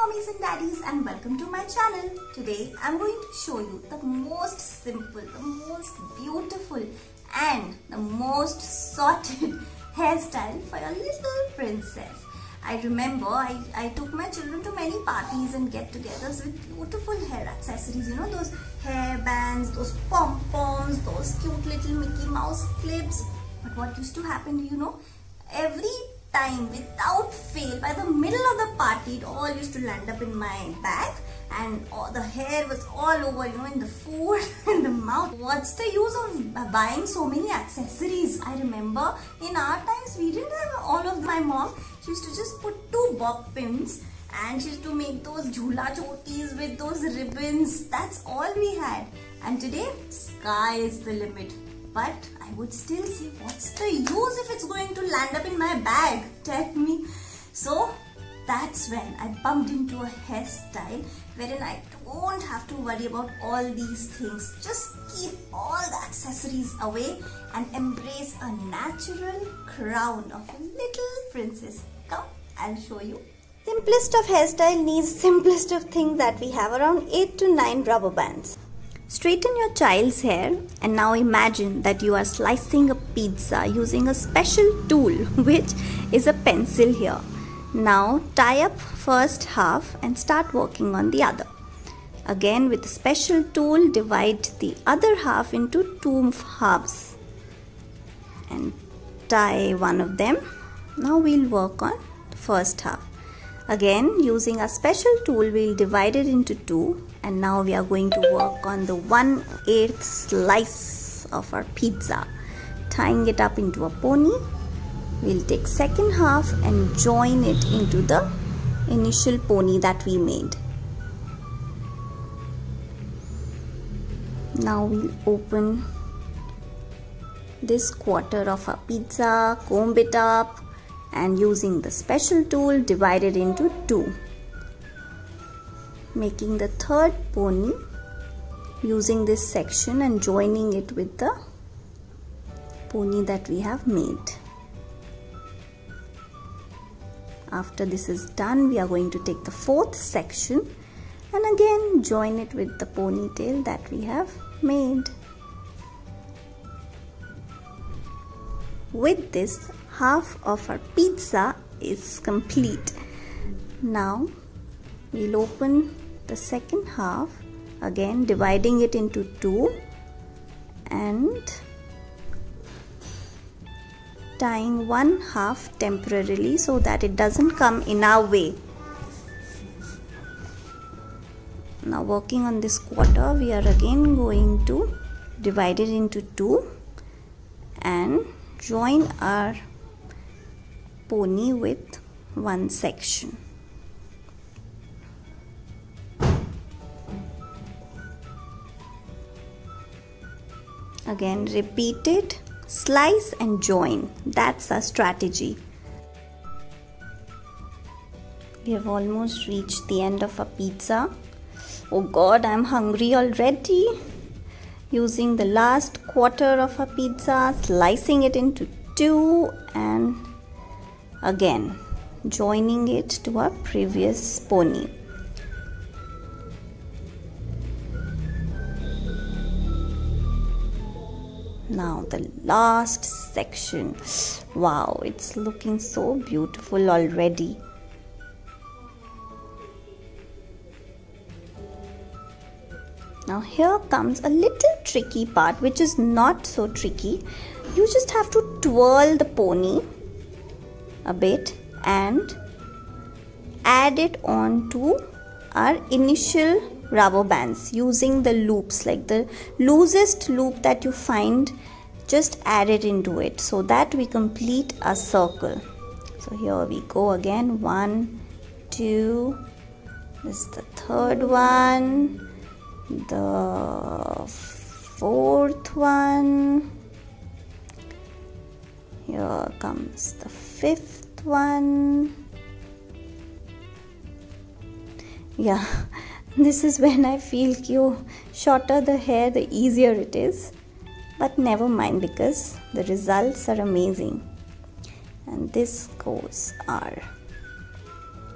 mommies and daddies and welcome to my channel. Today I'm going to show you the most simple, the most beautiful and the most sorted hairstyle for a little princess. I remember I, I took my children to many parties and get-togethers with beautiful hair accessories. You know those hair bands, those pom-poms, those cute little Mickey Mouse clips. But what used to happen, you know? Every time without fail. By the middle of the party it all used to land up in my bag and all the hair was all over you know in the food in the mouth. What's the use of buying so many accessories? I remember in our times we didn't have all of my mom. She used to just put two bob pins and she used to make those jhula chotis with those ribbons. That's all we had. And today sky is the limit but I would still say what's the use if it's going to land up in my bag? Tell me. So that's when I bumped into a hairstyle wherein I don't have to worry about all these things. Just keep all the accessories away and embrace a natural crown of a little princess. Come I'll show you. Simplest of hairstyle needs simplest of things that we have around 8 to 9 rubber bands. Straighten your child's hair and now imagine that you are slicing a pizza using a special tool which is a pencil here. Now tie up first half and start working on the other. Again with a special tool divide the other half into two halves and tie one of them. Now we'll work on the first half. Again using a special tool we'll divide it into two and now we are going to work on the 1 8th slice of our pizza. Tying it up into a pony we'll take second half and join it into the initial pony that we made. Now we'll open this quarter of our pizza comb it up and using the special tool divide it into two making the third pony using this section and joining it with the pony that we have made. After this is done, we are going to take the fourth section and again join it with the ponytail that we have made. With this, half of our pizza is complete. Now we'll open the second half again dividing it into two and tying one half temporarily so that it doesn't come in our way now working on this quarter we are again going to divide it into two and join our pony with one section Again, repeat it, slice and join. That's our strategy. We have almost reached the end of our pizza. Oh God, I'm hungry already. Using the last quarter of our pizza, slicing it into two and again joining it to our previous pony. now the last section. Wow it's looking so beautiful already. Now here comes a little tricky part which is not so tricky. You just have to twirl the pony a bit and add it on to our initial rubber bands using the loops like the loosest loop that you find just add it into it so that we complete a circle. So here we go again. One two this is the third one the fourth one. Here comes the fifth one. Yeah this is when I feel you oh, shorter the hair the easier it is. But never mind because the results are amazing. And this goes our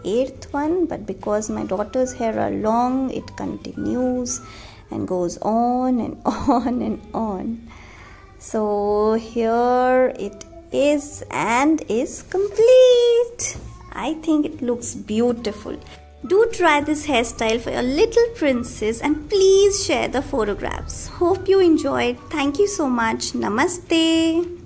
eighth one but because my daughter's hair are long it continues and goes on and on and on. So here it is and is complete I think it looks beautiful do try this hairstyle for your little princess and please share the photographs. Hope you enjoyed. Thank you so much. Namaste.